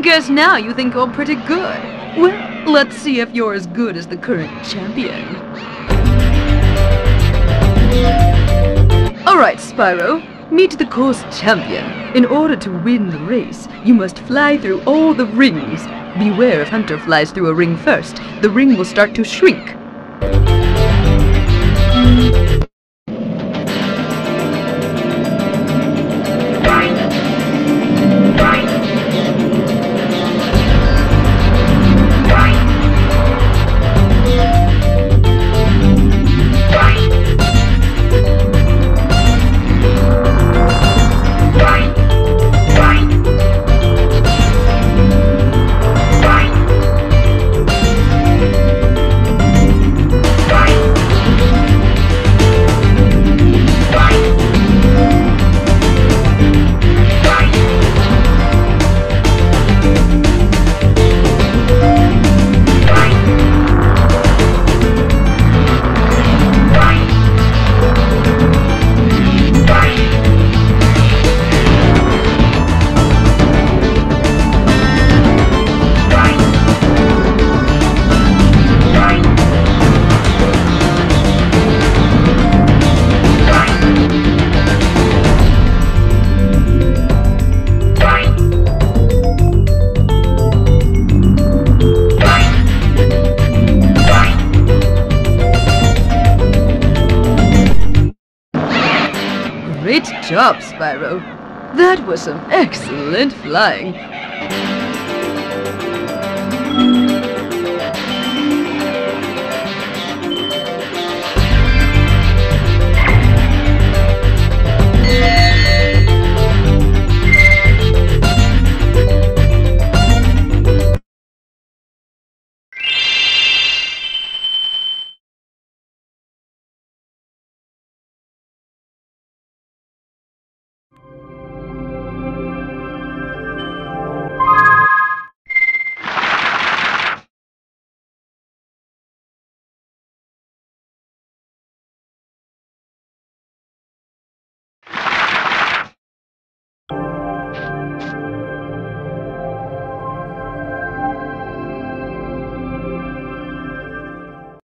I guess now you think you're pretty good. Well, let's see if you're as good as the current champion. Alright, Spyro. Meet the course champion. In order to win the race, you must fly through all the rings. Beware if Hunter flies through a ring first. The ring will start to shrink. Job, Spyro. That was some excellent flying.